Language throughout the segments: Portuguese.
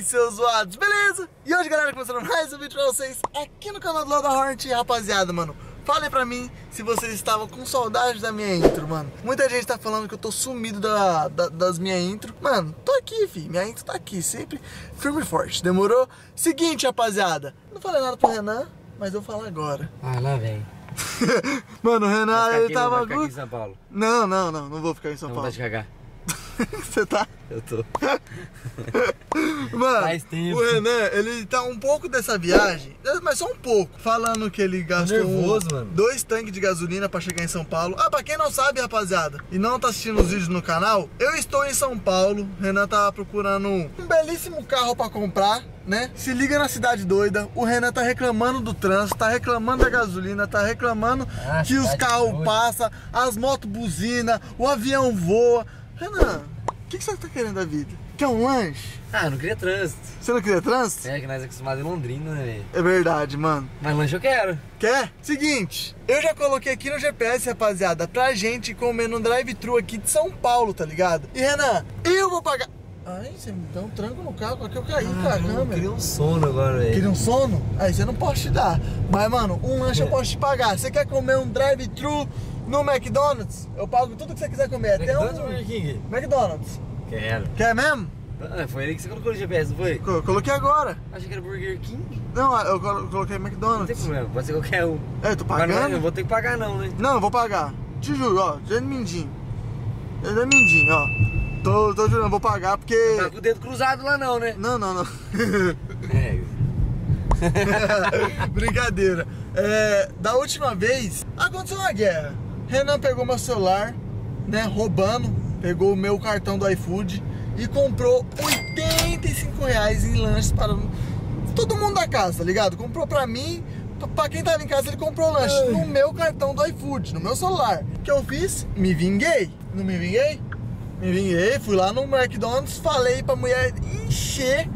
aí, seus zoados, beleza? E hoje, galera, começando mais um vídeo pra vocês aqui no canal do Loda Hornet, rapaziada, mano. Falem pra mim se vocês estavam com saudade da minha intro, mano. Muita gente tá falando que eu tô sumido da, da- das minhas intro. Mano, tô aqui, fi. Minha intro tá aqui, sempre firme e forte. Demorou? Seguinte, rapaziada. Não falei nada pro Renan, mas eu vou falar agora. Ah, lá vem. Mano, o Vai Renan, ele aqui, não tava... vai. Não, não, não, não vou ficar em São Não Paulo. vontade de cagar. Você tá... Eu tô. Mano, Faz tempo. o Renan, ele tá um pouco dessa viagem, mas só um pouco, falando que ele gastou nervoso, dois tanques de gasolina pra chegar em São Paulo. Ah, pra quem não sabe, rapaziada, e não tá assistindo os vídeos no canal, eu estou em São Paulo, o Renan tá procurando um belíssimo carro pra comprar, né? Se liga na cidade doida, o Renan tá reclamando do trânsito, tá reclamando da gasolina, tá reclamando Ah, que os carros passam, as motos buzina, o avião voa. Renan, o que, que você tá querendo da vida? Quer um lanche? Ah, eu não queria trânsito. Você não queria trânsito? É que nós é acostumados em Londrina, né, velho? É verdade, mano. Mas lanche eu quero. Quer? Seguinte, eu já coloquei aqui no GPS, rapaziada, pra gente comer no drive-thru aqui de São Paulo, tá ligado? E Renan, eu vou pagar. Ai, você me dá um tranco no carro, que eu caí com a Ah, eu câmera. queria um sono agora, velho. Queria um sono? Aí você não pode te dar. Mas, mano, um lanche eu posso te pagar. Você quer comer um drive-thru no McDonald's? Eu pago tudo que você quiser comer. Até McDonald's ou um... Burger King? McDonald's. Quero. Quer mesmo? Ah, foi ele que você colocou no GPS, não foi? Co- coloquei agora. Achei que era Burger King. Não, eu colo- coloquei Não tem McDonald's. problema, pode ser qualquer um. É, tô Mas não, pagando? eu não vou ter que pagar não, né? Não, eu vou pagar. Te juro, ó, de mindinho. De mindinho, ó. Tô, tô jurando, vou pagar porque. Tá com o dedo cruzado lá não, né? Não, não, não. É. Brincadeira. É, da última vez, aconteceu uma guerra. Renan pegou meu celular, né, roubando, pegou o meu cartão do iFood e comprou 85 reais em lanches para todo mundo da casa, tá ligado? Comprou pra mim, pra- quem tava em casa ele comprou lanche no meu cartão do iFood, no meu celular. O que eu fiz? Me vinguei. Não me vinguei? Me vinguei, fui lá no McDonald's, falei pra mulher encher.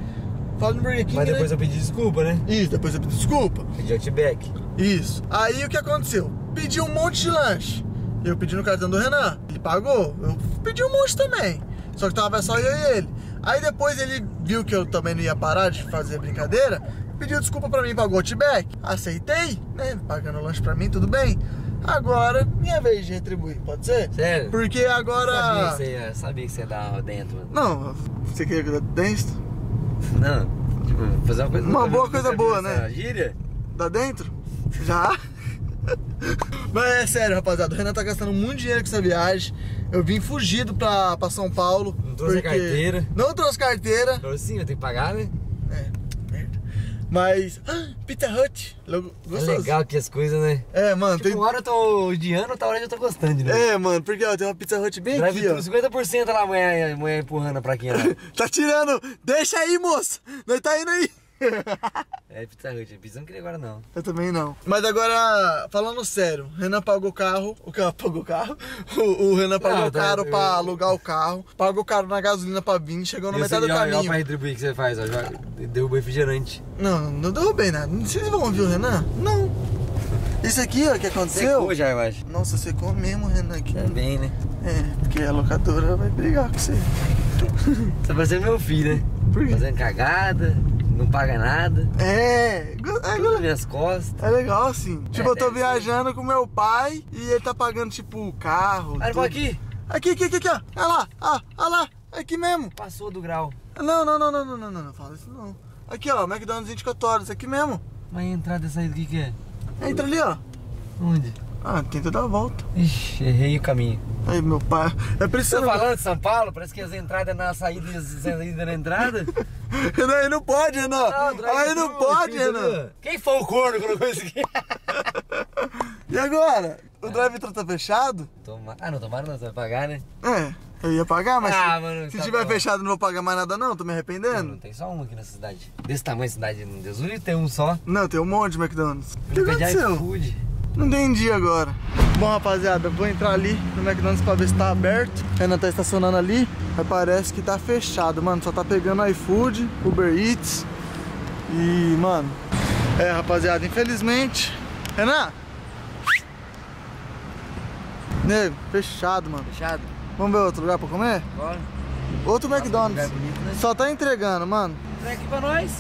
Falei no Burger King, Mas depois né? eu pedi desculpa, né? Isso, depois eu pedi desculpa. Pedi outback. Isso. Aí o que aconteceu? Pedi um monte de lanche. Eu pedi no cartão do Renan. Ele pagou. Eu pedi um monte também. Só que tava só eu e ele. Aí depois ele viu que eu também não ia parar de fazer brincadeira. Pediu desculpa pra mim, pagou o Outback. Aceitei, né? Pagando lanche pra mim, tudo bem. Agora, minha vez de retribuir, pode ser? Sério? Porque Sabia agora. que você ia, sabia que você ia dar dentro. Não, você queria que eu dentro? Não, tipo, fazer uma coisa Uma boa coisa boa, né? Gíria? Dá dentro? Já? Mas é sério, rapaziada. O Renan tá gastando muito dinheiro com essa viagem. Eu vim fugido pra, pra São Paulo. Não trouxe a porque- carteira. Não trouxe carteira. Falou assim, eu tenho que pagar, né? É, merda. Mas. Ah, Pizza Hut. Logo- É Gostoso. legal que as coisas, né? É, mano. Tipo, Tem... uma hora eu tô odiando, outra hora eu tô gostando, né? É, mano, porque ó, tem uma Pizza Hut bem aqui, ó. Drive 50% lá, a mulher, a mulher empurrando a plaquinha lá. Tá tirando. Deixa aí, moço. Nós tá indo aí. é Pizza Hut, pizza não queria agora não. Eu também não. Mas agora, falando sério, o Renan pagou o carro. O carro pagou o carro. O, o Renan pagou Não, tá, caro eu- pra alugar o carro. Pagou caro na gasolina pra vir. Chegou no Eu sei, metade do ó, caminho. pra retribuir o que você faz, ó. Já derrubou refrigerante. Não, não derrubei nada. Vocês vão ouvir o Renan? Não. Isso aqui, ó, que aconteceu. Secou já, eu acho. Nossa, secou mesmo, Renan. Aqui. Também, né? É, porque a locadora vai brigar com você. Você tá parecendo meu filho, né? Por quê? Fazendo cagada, não paga nada. É, é, Tudo minhas costas. é legal assim. tipo, eu tô deve ser. viajando com meu pai e ele tá pagando, tipo, o carro. Falou aqui. Aqui, aqui, aqui, aqui, ó. Olha lá, ó, olha lá. Aqui mesmo. Passou do grau. Não, não, não, não, não, não, não, não, fala isso não. Aqui, ó, McDonald's 24 horas, aqui mesmo. Mas a entrada e saída, o que que é? Entra ali, ó. Onde? Ah, tenta dar a volta. Ixi, errei o caminho. Aí, meu pai. É que Tô não... falando de São Paulo, parece que as entradas na saída e as saídas na entrada. Renan, aí não pode, Renan. aí não pode, Renan. Quem foi o corno que colocou isso aqui? E agora? O drive-thru tá fechado? Toma... Ah, não, tomaram não, você vai pagar, né? É, eu ia pagar, mas Ah, se, mano, se tá tiver bom. fechado não vou pagar mais nada não, tô me Não, arrependendo. tem só um aqui nessa cidade. Desse tamanho, cidade, Deus o livre, tem um só. Não, tem um monte de McDonald's. O que aconteceu? iFood. Não entendi agora. Bom, rapaziada, vou entrar ali no McDonald's pra ver se tá aberto. Renan tá estacionando ali, mas parece que tá fechado, mano. Só tá pegando iFood, Uber Eats. E, mano, é, rapaziada, infelizmente. Renan! Nego, fechado, mano. Fechado? Vamos ver outro lugar pra comer? Bora. Outro Nossa, McDonald's. lugar bonito, né? Só tá entregando, mano. entrega aqui pra nós.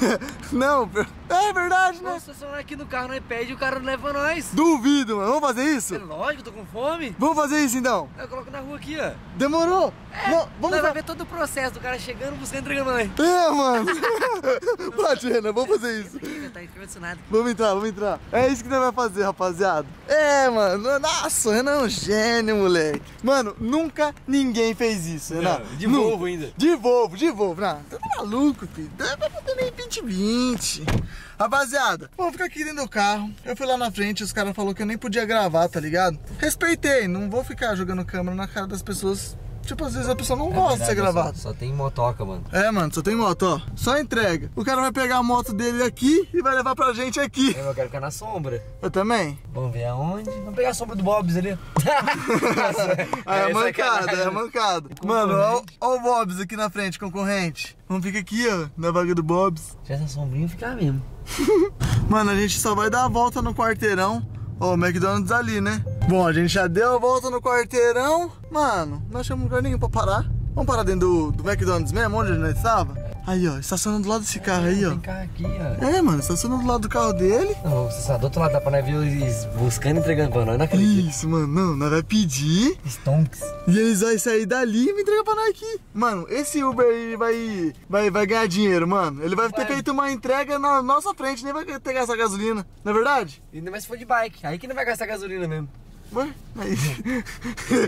Não, é verdade, né? Vamos estacionar aqui no carro, não impede e o cara não leva nós. Duvido, mano. Vamos fazer isso? É lógico, tô com fome. Vamos fazer isso então. Eu coloco na rua aqui, ó. Demorou? É, não, vamos vai ver todo o processo do cara chegando, buscando entregando nós. É, mano. Platina, vamos fazer é isso. Tá vamos entrar, vamos entrar. É isso que nós vai fazer, rapaziada. É, mano. Nossa, o Renan é um gênio, moleque. Mano, nunca ninguém fez isso, Renan. Não, de novo ainda. De novo, de novo. Não, tá maluco, filho. Vai fazer nem 20 20 seguinte, rapaziada, vou ficar aqui dentro do carro. Eu fui lá na frente, os caras falaram que eu nem podia gravar, tá ligado? Respeitei, não vou ficar jogando câmera na cara das pessoas Tipo, às vezes a pessoa não gosta de ser gravada. Só, só tem motoca, mano. É, mano, só tem moto, ó. Só entrega. O cara vai pegar a moto dele aqui e vai levar pra gente aqui. Eu quero ficar na sombra. Eu também? Vamos ver aonde. Vamos pegar a sombra do Bob's ali. Ah, é, É mancada, é mancada. Mano, ó, ó o Bob's aqui na frente, concorrente. Vamos ficar aqui, ó, na vaga do Bob's. Já essa sombrinha ficar mesmo. Mano, a gente só vai dar a volta no quarteirão. Ó, o McDonald's ali, né? Bom, a gente já deu a volta no quarteirão. Mano, nós achamos um lugar nenhum pra parar. Vamos parar dentro do, do McDonald's mesmo, onde nós estava? Aí, ó, estaciona do lado desse carro aí, ó. Tem carro aqui, ó. É, mano, estaciona do lado do carro dele. Não, você sabe, do outro lado dá pra nós ver eles buscando e entregando pra nós. Não acredito. Isso, mano, não, nós vai pedir Stonks. e eles vão sair dali e me entregar pra nós aqui. Mano, esse Uber aí vai, vai, vai ganhar dinheiro, mano. Ele vai, ter feito uma entrega na nossa frente, nem vai ter essa gasolina, não é verdade? Ainda mais se for de bike. Aí que não vai gastar gasolina mesmo. Ué, mas...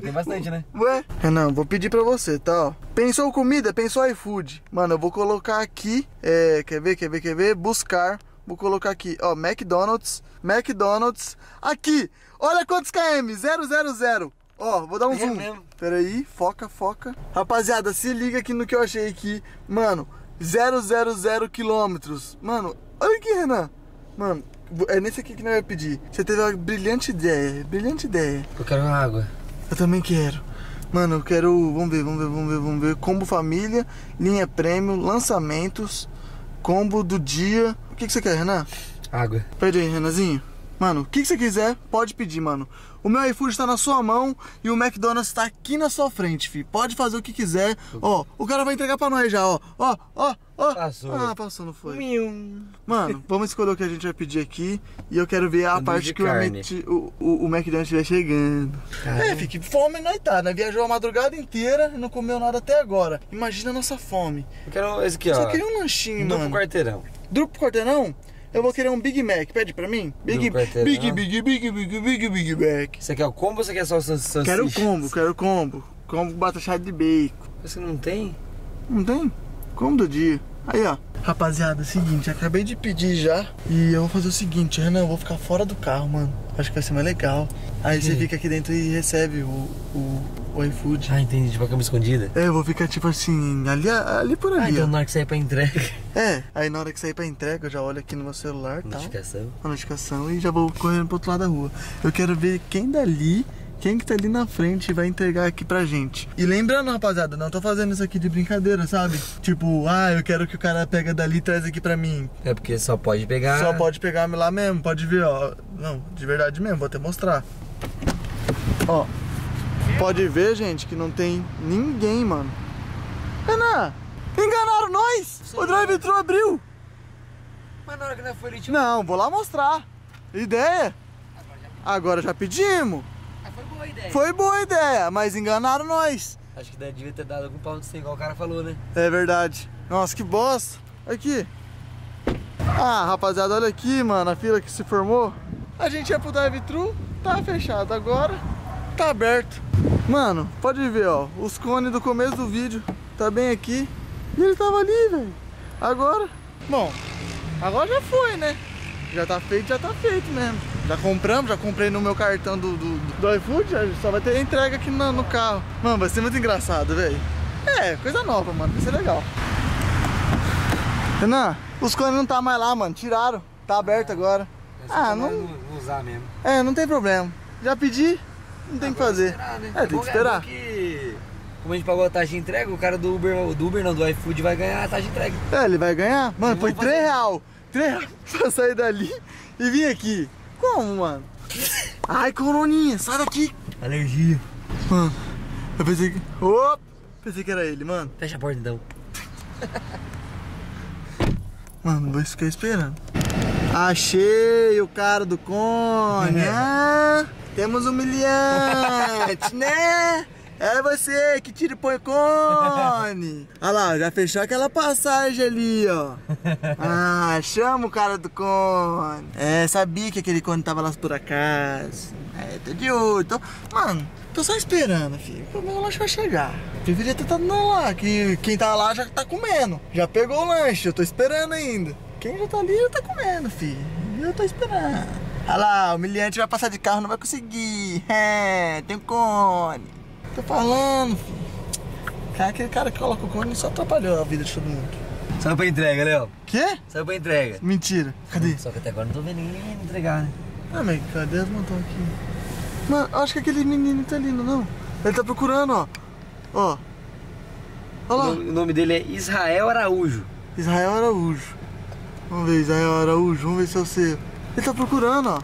Tem bastante, né? Ué? Renan, vou pedir pra você, tá? ó. Pensou comida? Pensou iFood. Mano, eu vou colocar aqui, é, quer ver, quer ver, quer ver? Buscar. Vou colocar aqui, ó, McDonald's, McDonald's. Aqui, olha quantos km, 000. Ó, vou dar um É zoom. mesmo. Pera aí, foca, foca. Rapaziada, se liga aqui no que eu achei aqui. Mano, 000 quilômetros. Mano, olha aqui, Renan. Mano, é nesse aqui que nós vai pedir. Você teve uma brilhante ideia, brilhante ideia. Eu quero água. Eu também quero. Mano, eu quero. Vamos ver, vamos ver, vamos ver, vamos ver. Combo família, linha prêmio, lançamentos, combo do dia. O que, que você quer, Renan? Água. Pede aí, Renanzinho. Mano, o que, que você quiser, pode pedir, mano. O meu iFood tá na sua mão e o McDonald's tá aqui na sua frente, fi. Pode fazer o que quiser. Ó, o cara vai entregar pra nós já, ó. Ó, ó, ó. Passou. Ah, passou, não foi. Miu. Mano, vamos escolher o que a gente vai pedir aqui. E eu quero ver a Sanduíche parte de que o, carne. Mc- o, o, o McDonald's estiver chegando. É, fique fome nós tá, né? Viajou a madrugada inteira e não comeu nada até agora. Imagina a nossa fome. Eu quero esse aqui, ó. Só queria um lanchinho, Duplo mano. quarteirão. Duplo quarteirão? Eu vou querer um Big Mac. Pede pra mim? Big. Big, Big, Big, Big, Big, Big Mac. Você quer o combo ou você quer só o salsicha? Quero o combo, quero o combo. Combo batachado de bacon. Você não tem? Não tem? Combo do dia. Aí, ó. Rapaziada, é o seguinte, acabei de pedir já. E eu vou fazer o seguinte, Renan, eu vou ficar fora do carro, mano. Acho que vai ser mais legal. Aí você quê? fica aqui dentro e recebe o, o, o iFood. Ah, entendi. Tipo a cama escondida. É, eu vou ficar tipo assim, ali, ali por Ah, ali, então ó. na hora que sair pra entrega. É, aí na hora que sair pra entrega, eu já olho aqui no meu celular, tá? Notificação. A notificação e já vou correndo pro outro lado da rua. Eu quero ver quem dali, quem que tá ali na frente vai entregar aqui pra gente. E lembrando, rapaziada, não tô fazendo isso aqui de brincadeira, sabe? Tipo, ah, eu quero que o cara pega dali e traz aqui pra mim. É porque só pode pegar. Só pode pegar lá mesmo, pode ver, ó. Não, de verdade mesmo, vou até mostrar. Ó, pode ver, gente, que não tem ninguém, mano. Renan, enganaram nós! O drive-thru abriu! Mas na hora que nós foi ali, tipo. Não, vou lá mostrar. Ideia? Agora já pedimos. Foi boa a ideia. Foi boa ideia, mas enganaram nós. Acho que devia ter dado algum pau de ser igual o cara falou, né? É verdade. Nossa, que bosta. Aqui. Ah, rapaziada, olha aqui, mano, a fila que se formou. A gente ia pro drive-thru, tá fechado. Agora tá aberto. Mano, pode ver, ó. Os cones do começo do vídeo tá bem aqui. E ele tava ali, velho. Agora, bom, agora já foi, né? Já tá feito, já tá feito mesmo. Já compramos, já comprei no meu cartão do, do, do iFood, só vai ter entrega aqui no, no carro. Mano, vai ser muito engraçado, velho. É, coisa nova, mano. Vai ser legal. Renan, os cones não tá mais lá, mano. Tiraram. Tá aberto agora. Ah, não. não usar mesmo. É, não tem problema. Já pedi, não tem o que fazer. Esperar, né? É, tem que esperar. bom que, como a gente pagou a taxa de entrega, o cara do Uber, do Uber não, do iFood vai ganhar a taxa de entrega. É, ele vai ganhar? Mano, foi vou 3 fazer. real. 3 real pra sair dali e vir aqui. Como, mano? Ai, coroninha, sai daqui. Alergia. Mano, eu pensei que. Opa! Pensei que era ele, mano. Fecha a porta então. Mano, vou ficar esperando. Achei o cara do cone. Ah, temos um humilhante, né? É você que tira e põe cone. Olha lá, já fechou aquela passagem ali, ó. Ah, chama o cara do cone. É, sabia que aquele cone tava lá por acaso. É, tô de olho. Tô... Mano, tô só esperando, filho. O meu lanche vai chegar. Deveria ter estado não lá, que quem tá lá já tá comendo. Já pegou o lanche, eu tô esperando ainda. Quem já tá ali já tá comendo, filho. Eu tô esperando. Olha lá, o humilhante vai passar de carro, não vai conseguir. É, tem um cone. Tô falando, filho. Cara, aquele cara que coloca o cone só atrapalhou a vida de todo mundo. Saiu pra entrega, Léo. Quê? Saiu pra entrega. Mentira. Cadê? Só que até agora não tô vendo ninguém entregar, né? Ah, mas cadê as montão aqui? Mano, acho que aquele menino tá lindo, não. Ele tá procurando, ó. Ó. Olha O lá. nome- O nome dele é Israel Araújo. Israel Araújo. Vamos ver, Israel Araújo. Vamos ver se é o seu. Ele tá procurando, ó.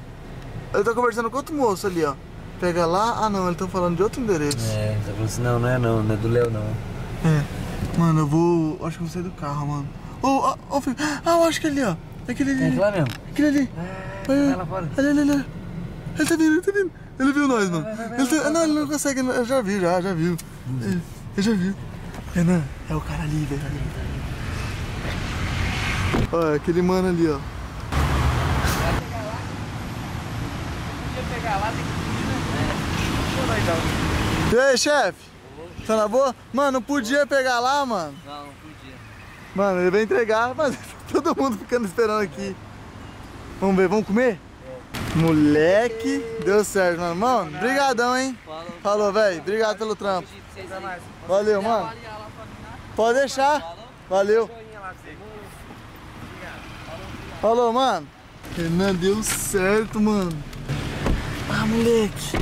Ele tá conversando com outro moço ali, ó. Pega lá. Ah, não. Eles estão falando de outro endereço. É, tá falando assim, não, não é não, não é do Léo não. É. Mano, eu vou. Acho que eu vou sair do carro, mano. Ô, ó, ó, filho. Ah, eu acho que ali, ó. Aquele ali. É lá mesmo? Aquele ali. É, vai lá fora. Olha, olha, olha. Ele tá vindo, ele tá vindo. Ele viu nós, mano. Ele tá- Não, ele não consegue. Eu já vi, já, já viu. Ele, ele já viu. Renan, é o cara ali, velho. ali. Olha, aquele mano ali, ó. E aí, chefe? Tá na boa? Mano, não podia pegar lá, mano. Não, não podia. Mano, ele vai entregar, mas todo mundo ficando esperando aqui. Vamos ver, vamos comer? Moleque, deu certo, mano. Mano, brigadão, hein? Falou, velho. Obrigado pelo trampo. Valeu, mano. Pode deixar. Valeu. Falou, mano. Renan, deu certo, mano. Ah, moleque.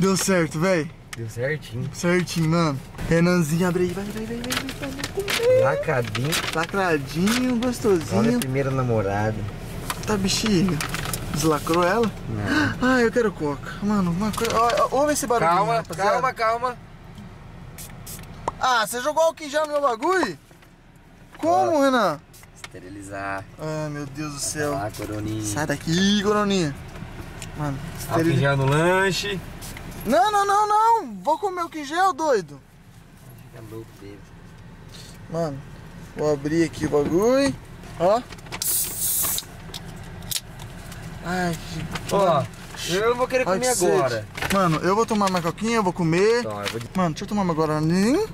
Deu certo, velho. Deu certinho. Certinho, mano. Renanzinho, abre aí. Vai, vai, vai, vai. vai. Lacadinho. Lacradinho, Olha a gostosinho. primeira namorada. Tá bexiga. Deslacrou ela? Não. Ah, eu quero coca. Mano, uma coisa. Ouve esse barulho. Calma, calma, calma. Ah, você jogou álcool em gel no meu bagulho? Como, Renan? Esterilizar. Ah, meu Deus do céu. Ah, coroninha. Sai daqui, coroninha. Mano, Álcool esteril... já no lanche. Não, não, não, não. Vou comer o que gel, doido. Fica louco dele. Mano, vou abrir aqui o bagulho. Ó. Ai, que... Ó, eu vou querer Ai, comer que sede. agora. Mano, eu vou tomar minha coquinha, eu vou comer. Então, eu vou de... Mano, deixa eu tomar uma guaraninha.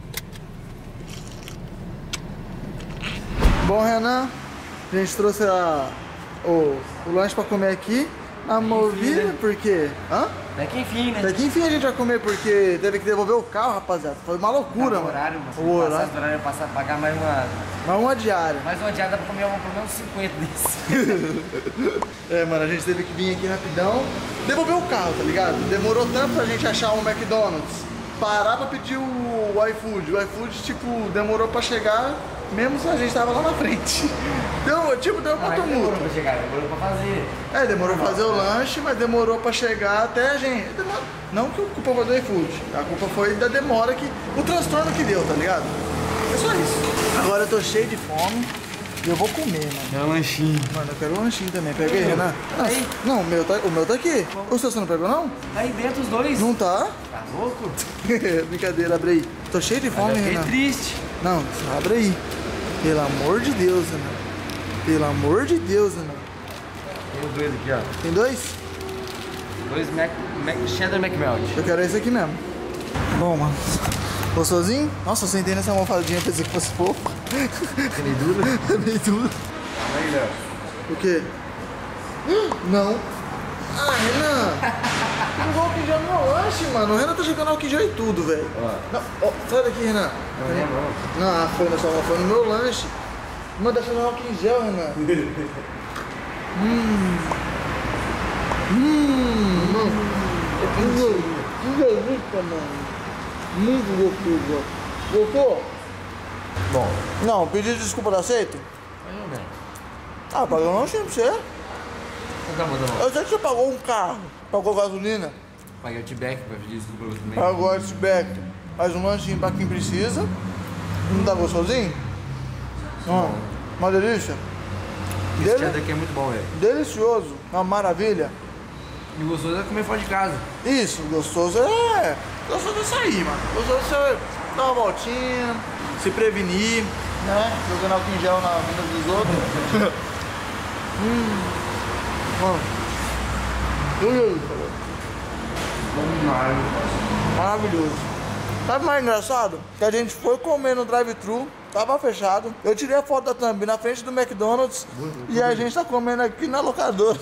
Bom, Renan, a gente trouxe a, o, o lanche pra comer aqui. A movida, né? porque. Hã? Até que enfim, né? Até que enfim a gente vai comer, porque teve que devolver o carro, rapaziada. Foi uma loucura, Tá no mano. horário, se o horário. passasse do horário, passar, pagar mais uma, Mas uma diária. mais uma diada pra comer um, pelo menos 50 desse. É, mano, a gente teve que vir aqui rapidão. Devolver o carro, tá ligado? Demorou tanto pra gente achar um McDonald's. Parar pra pedir o iFood. O iFood, tipo, demorou pra chegar, mesmo se a gente tava lá na frente. Deu, tipo, deu quanto que demorou muito. pra chegar, demorou pra fazer. É, demorou pra fazer o lanche, mas demorou pra chegar até a gente. Demorou- Não que a culpa foi do iFood, a culpa foi da demora que. O transtorno que deu, tá ligado? É só isso. Agora eu tô cheio de fome e eu vou comer, mano. É um lanchinho. Mano, eu quero um lanchinho também. Pega aí, Renan. Ah, Aí. Não, o meu, tá, o meu tá aqui. O seu você não pegou, não? Aí dentro os dois. Não tá? Tá louco? Brincadeira, abre aí. Tô cheio de fome, Renan. triste. Não, abre aí. Pelo amor de Deus, Renan. Pelo amor de Deus, Renan. Tem os dois aqui, ó. Tem dois? Dois Mac, Mac, Cheddar McMelt. Eu quero esse aqui mesmo. Bom, mano. Gostosinho? Nossa, eu sentei nessa almofadinha, pensei que fosse fofo. Você meio duro? É meio duro. Aí, Léo. O quê? Não. Ah, Renan. Jogou gel no meu lanche, mano. O Renan tá jogando gel em tudo, velho. Não, ó, sai daqui, Renan. Não é, não. Não, ah, foi, na sua, foi no meu lanche. Eu álcool em gel, Renan. Hum. Hum. Mano. Que delícia, mano. Muito gostoso. Gostou? Bom. Não, pedido de desculpa, tá aceito? Mais ou menos. Ah, pagou um lanchinho pra você. Tá bom, tá bom. Eu sei que você pagou um carro, pagou gasolina, Paguei o T-Back pra pedir desculpa pra também. pagou iceberg, faz um lanchinho pra quem precisa. Não tá gostosinho? Ó, uma delícia. Esse Dele- cheddar aqui é muito bom, velho. Delicioso, uma maravilha. E gostoso é comer fora de casa. Isso, gostoso é. Gostoso é sair, mano. Gostoso é você dar uma voltinha, se prevenir, né? Jogando álcool em gel na vida dos outros. hum. Mano. Bom demais. Maravilhoso. Sabe o mais engraçado? Que a gente foi comer no drive-thru, tava fechado. Eu tirei a foto da thumb na frente do McDonald's e a gente tá comendo aqui na locadora.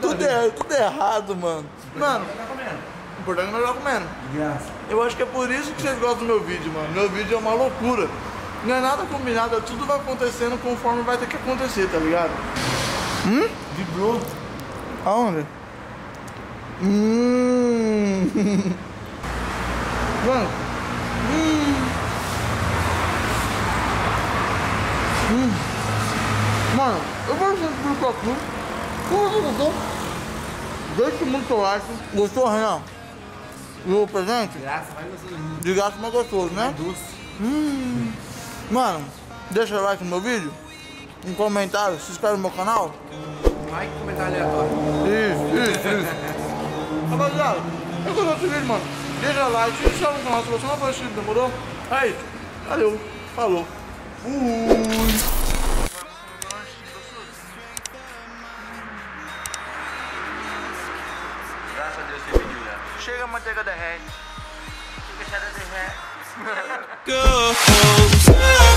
tudo, é, tudo errado, mano. Mano, Tá o importante é que nós tá comendo. Eu acho que é por isso que vocês gostam do meu vídeo, mano. Meu vídeo é uma loucura. Não é nada combinado, é tudo vai acontecendo conforme vai ter que acontecer, tá ligado? Hum? Vibrou. Aonde? Hum. Mano. Hum. Hum. Mano, eu vou explicar aqui. Como você gostou? Deixe muito seu like. Gostou, Renan? E o presente? Graça, vai gostoso. De gato mais gostoso, né? Doce. Mano, deixa o like no meu vídeo. Um comentário, se inscreve no meu canal. E comentário aleatório. Isso, isso, isso. Rapaziada, eu gostou desse vídeo, mano. Deixa like, se inscreve no canal se você não for inscrito, demorou? É isso. Valeu, falou. Fui. Graças a Deus você pediu já. Chega a manteiga derrete. Chega, cheddar derrete. Go.